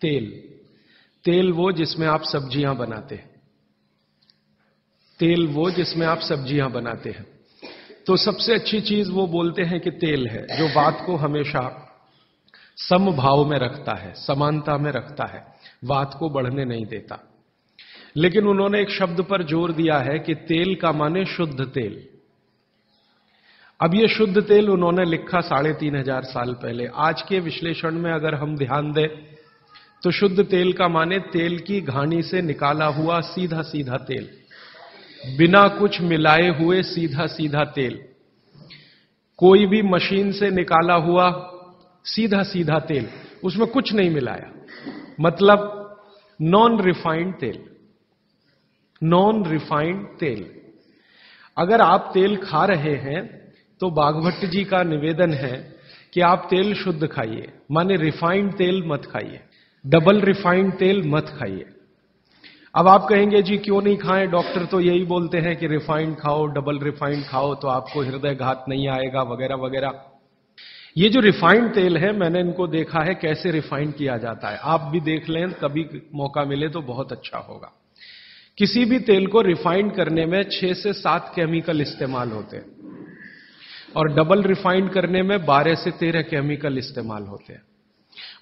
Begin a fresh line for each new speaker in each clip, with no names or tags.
तेल। तेल वो जिसमें आप सब्ज़ियाँ बनाते हैं। तेल वो जिसमें आप सब्ज़ियाँ बनाते हैं। तो सबसे अच्छी चीज़ वो बोलते हैं कि तेल है, जो बात को हमेशा समभाव में रखता है, समानता में रखता है, बात को बढ़ने नहीं देता। लेकिन उन्होंने एक शब्द पर ज़ोर दिया है कि तेल का माने शुद्ध तेल। अब ये शुद्ध तेल उन्होंने लिखा साढ़े तीन हज़ार साल पहले। आज के विश्लेषण में अगर हम ध्यान दें तो शुद्ध तेल का माने तेल की घानी से निकाला हुआ सीधा सीधा तेल। बिना कुछ मिलाए हुए सीधा सीधा तेल। कोई भी मशीन से निकाला हुआ सीधा सीधा तेल, उसमें कुछ नहीं मिलाया। मतलब नॉन रिफाइंड तेल। नॉन रिफाइंड तेल। अगर आप तेल खा रहे हैं तो बाघभट्ट जी का निवेदन है कि आप तेल शुद्ध खाइए। माने रिफाइंड तेल मत खाइए। डबल रिफाइंड तेल मत खाइए। अब आप कहेंगे, जी, क्यों नहीं खाएँ? डॉक्टर तो यही बोलते हैं कि रिफाइंड खाओ, डबल रिफाइंड खाओ तो आपको हृदय घात नहीं आएगा, वगैरह वगैरह। ये जो रिफाइंड तेल है, मैंने इनको देखा है कैसे रिफाइंड किया जाता है। आप भी देख लें, कभी मौका मिले तो बहुत अच्छा होगा। किसी भी तेल को रिफाइंड करने में छह से सात केमिकल इस्तेमाल होते हैं। और डबल रिफाइंड करने में बारह से तेरह केमिकल इस्तेमाल होते हैं।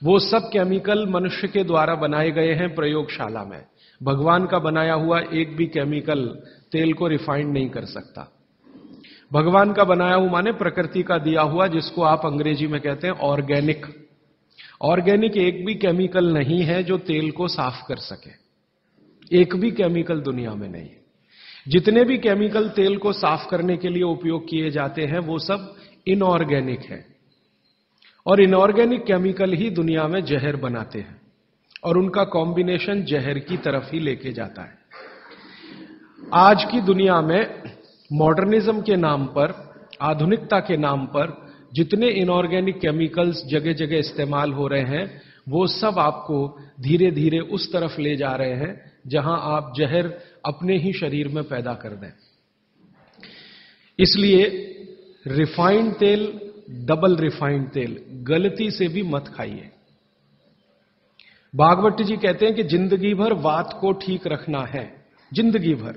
वो सब केमिकल मनुष्य के द्वारा बनाए गए हैं प्रयोगशाला में। भगवान का बनाया हुआ एक भी केमिकल तेल को रिफाइंड नहीं कर सकता। भगवान का बनाया हुआ माने प्रकृति का दिया हुआ, जिसको आप अंग्रेज़ी में कहते हैं ऑर्गेनिक ऑर्गेनिक एक भी केमिकल नहीं है जो तेल को साफ़ कर सके। एक भी केमिकल दुनिया में नहीं। जितने भी केमिकल तेल को साफ़ करने के लिए उपयोग किए जाते हैं, वो सब इनऑर्गेनिक है। और इनऑर्गेनिक केमिकल ही दुनिया में जहर बनाते हैं और उनका कॉम्बिनेशन जहर की तरफ़ ही लेके जाता है। आज की दुनिया में मॉडर्निज्म के नाम पर, आधुनिकता के नाम पर जितने इनऑर्गेनिक केमिकल्स जगह जगह इस्तेमाल हो रहे हैं, वो सब आपको धीरे धीरे उस तरफ़ ले जा रहे हैं, जहाँ आप जहर अपने ही शरीर में पैदा कर दें। इसलिए रिफाइंड तेल डबल रिफाइंड तेल, गलती से भी मत खाइए। भागवत जी कहते हैं कि ज़िंदगी भर वात को ठीक रखना है, ज़िंदगी भर।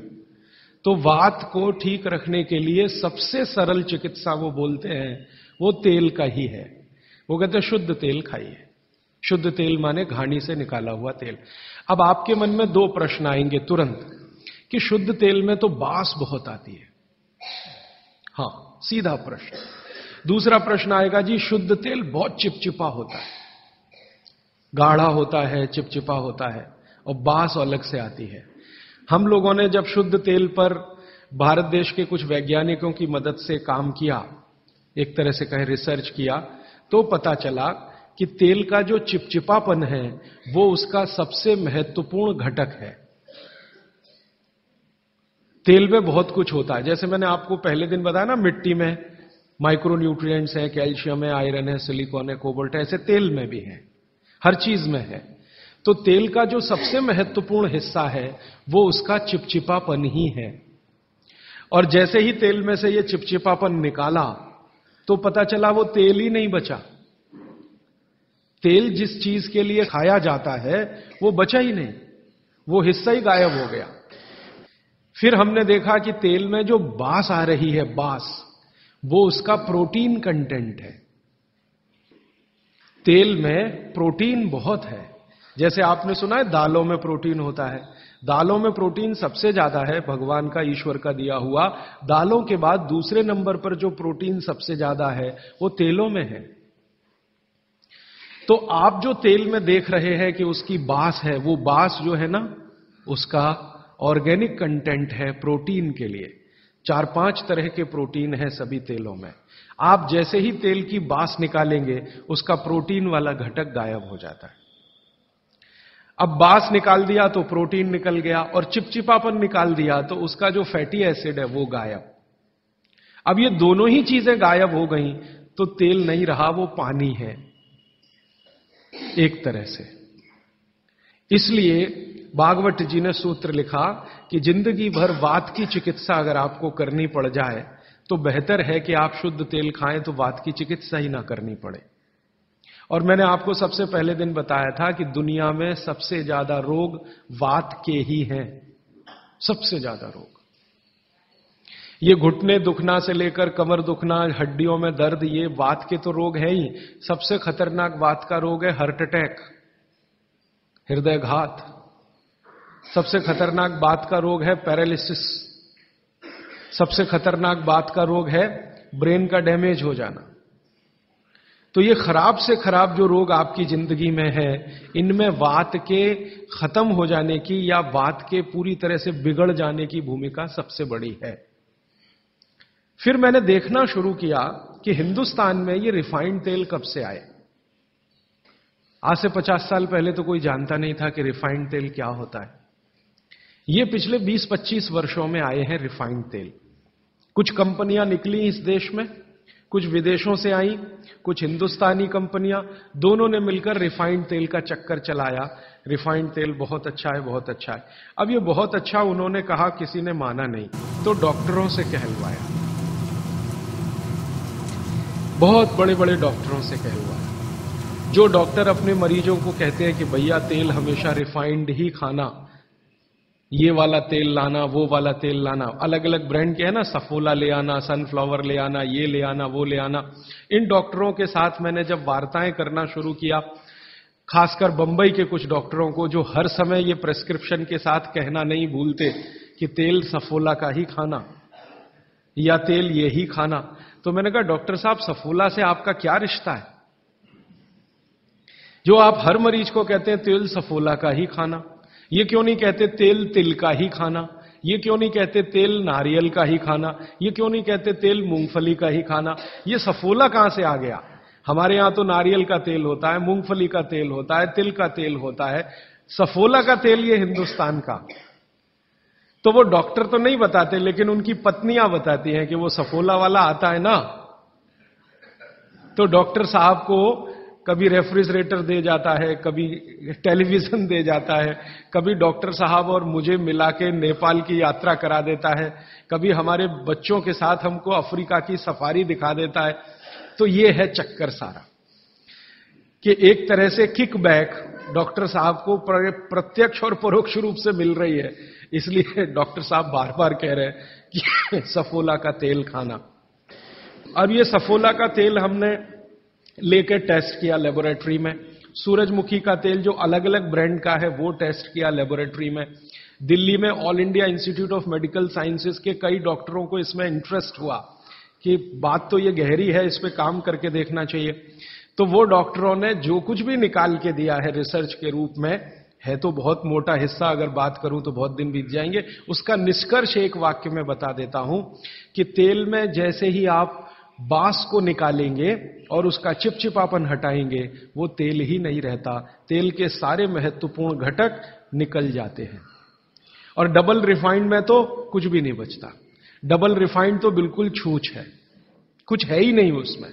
तो वात को ठीक रखने के लिए सबसे सरल चिकित्सा वो बोलते हैं, वो तेल का ही है। वो कहते हैं, शुद्ध तेल खाइए। शुद्ध तेल माने घानी से निकाला हुआ तेल। अब आपके मन में दो प्रश्न आएँगे तुरंत, कि शुद्ध तेल में तो बास बहुत आती है। हाँ, सीधा प्रश्न। दूसरा प्रश्न आएगा, जी, शुद्ध तेल बहुत चिपचिपा होता है। गाढ़ा होता है, चिपचिपा होता है और बास अलग से आती है। हम लोगों ने जब शुद्ध तेल पर भारत देश के कुछ वैज्ञानिकों की मदद से काम किया, एक तरह से कहें रिसर्च किया तो पता चला कि तेल का जो चिपचिपापन है, वो उसका सबसे महत्वपूर्ण घटक है। तेल में बहुत कुछ होता है। जैसे मैंने आपको पहले दिन बताया ना, मिट्टी में माइक्रो न्यूट्रिएंट्स है, कैल्शियम है, आयरन है, सिलिकॉन है, कोबल्ट है, ऐसे तेल में भी है, हर चीज़ में है। तो तेल का जो सबसे महत्वपूर्ण हिस्सा है, वो उसका चिपचिपापन ही है। और जैसे ही तेल में से ये चिपचिपापन निकाला तो पता चला वो तेल ही नहीं बचा। तेल जिस चीज़ के लिए खाया जाता है, वो बचा ही नहीं, वो हिस्सा ही गायब हो गया। फिर हमने देखा कि तेल में जो बास आ रही है, बास वो उसका प्रोटीन कंटेंट है। तेल में प्रोटीन बहुत है। जैसे आपने सुना है, दालों में प्रोटीन होता है। दालों में प्रोटीन सबसे ज़्यादा है, भगवान का, ईश्वर का दिया हुआ। दालों के बाद दूसरे नंबर पर जो प्रोटीन सबसे ज़्यादा है, वो तेलों में है। तो आप जो तेल में देख रहे हैं कि उसकी बास है, वो बास जो है ना, उसका ऑर्गेनिक कंटेंट है प्रोटीन के लिए। चार पाँच तरह के प्रोटीन है सभी तेलों में। आप जैसे ही तेल की बास निकालेंगे, उसका प्रोटीन वाला घटक गायब हो जाता है। अब बास निकाल दिया तो प्रोटीन निकल गया और चिपचिपापन निकाल दिया तो उसका जो फैटी एसिड है वो गायब। अब ये दोनों ही चीज़ें गायब हो गई तो तेल नहीं रहा, वो पानी है। एक तरह से। इसलिए भागवत जी ने सूत्र लिखा कि ज़िंदगी भर वात की चिकित्सा अगर आपको करनी पड़ जाए तो बेहतर है कि आप शुद्ध तेल खाएँ तो वात की चिकित्सा ही ना करनी पड़े। और मैंने आपको सबसे पहले दिन बताया था कि दुनिया में सबसे ज़्यादा रोग वात के ही हैं। सबसे ज़्यादा रोग। ये घुटने दुखना से लेकर कमर दुखना, हड्डियों में दर्द, ये वात के तो रोग है ही। सबसे खतरनाक वात का रोग है हार्ट अटैक हृदय घात सबसे खतरनाक बात का रोग है पैरालिसिस। सबसे खतरनाक बात का रोग है ब्रेन का डैमेज हो जाना। तो ये खराब से खराब जो रोग आपकी ज़िंदगी में है, इनमें वात के खत्म हो जाने की या वात के पूरी तरह से बिगड़ जाने की भूमिका सबसे बड़ी है। फिर मैंने देखना शुरू किया कि हिंदुस्तान में ये रिफाइंड तेल कब से आए? आज से पचास साल पहले तो कोई जानता नहीं था कि रिफाइंड तेल क्या होता है। ये पिछले 20-25 वर्षों में आए हैं रिफाइंड तेल। कुछ कंपनियाँ निकली इस देश में, कुछ विदेशों से आई, कुछ हिंदुस्तानी कंपनियाँ, दोनों ने मिलकर रिफाइंड तेल का चक्कर चलाया। रिफाइंड तेल बहुत अच्छा है, बहुत अच्छा है। अब ये बहुत अच्छा उन्होंने कहा, किसी ने माना नहीं तो डॉक्टरों से कहलवाया। बहुत बड़े बड़े डॉक्टरों से कहलवाया। जो डॉक्टर अपने मरीजों को कहते हैं कि, भैया, तेल हमेशा रिफाइंड ही खाना ये वाला तेल लाना, वो वाला तेल लाना। अलग अलग ब्रांड के है ना, सफोला ले आना सनफ्लावर ले आना, ये ले आना, वो ले आना। इन डॉक्टरों के साथ मैंने जब वार्ताएँ करना शुरू किया, खासकर बंबई के कुछ डॉक्टरों को, जो हर समय ये प्रेस्क्रिप्शन के साथ कहना नहीं भूलते कि तेल सफोला का ही खाना या तेल ये ही खाना। तो मैंने कहा, डॉक्टर साहब, सफोला से आपका क्या रिश्ता है? जो आप हर मरीज़ को कहते हैं, तेल सफोला का ही खाना। ये क्यों नहीं कहते तेल तिल का ही खाना? ये क्यों नहीं कहते तेल नारियल का ही खाना? ये क्यों नहीं कहते तेल मूंगफली का ही खाना? ये सफोला कहाँ से आ गया? हमारे यहाँ तो नारियल का तेल होता है, मूंगफली का तेल होता है, तिल का तेल होता है। सफोला का तेल ये हिंदुस्तान का। तो वो डॉक्टर तो नहीं बताते, लेकिन उनकी पत्नियाँ बताती हैं कि वो सफोला वाला आता है ना? तो डॉक्टर साहब को कभी रेफ्रिजरेटर दे जाता है, कभी टेलीविज़न दे जाता है, कभी डॉक्टर साहब और मुझे मिला के नेपाल की यात्रा करा देता है, कभी हमारे बच्चों के साथ हमको अफ्रीका की सफारी दिखा देता है। तो ये है चक्कर सारा कि एक तरह से किक बैक डॉक्टर साहब को प्रत्यक्ष और परोक्ष रूप से मिल रही है। इसलिए डॉक्टर साहब बार बार कह रहे हैं कि सफोला का तेल खाना। अब ये सफोला का तेल हमने लेकर टेस्ट किया लेबोरेटरी में। सूरजमुखी का तेल जो अलग अलग ब्रांड का है, वो टेस्ट किया लेबोरेटरी में। दिल्ली में All India Institute of Medical Sciences के कई डॉक्टरों को इसमें इंटरेस्ट हुआ कि बात तो ये गहरी है, इस पर काम करके देखना चाहिए। तो वो डॉक्टरों ने जो कुछ भी निकाल के दिया है रिसर्च के रूप में, है तो बहुत मोटा हिस्सा, अगर बात करूँ तो बहुत दिन बीत जाएँगे। उसका निष्कर्ष एक वाक्य में बता देता हूँ कि तेल में जैसे ही आप बाँस को निकालेंगे और उसका चिपचिपापन हटाएँगे, वो तेल ही नहीं रहता। तेल के सारे महत्वपूर्ण घटक निकल जाते हैं। और डबल रिफाइंड में तो कुछ भी नहीं बचता। डबल रिफाइंड तो बिल्कुल छूछ है। कुछ है ही नहीं उसमें।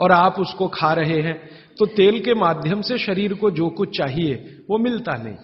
और आप उसको खा रहे हैं तो तेल के माध्यम से शरीर को जो कुछ चाहिए, वो मिलता नहीं।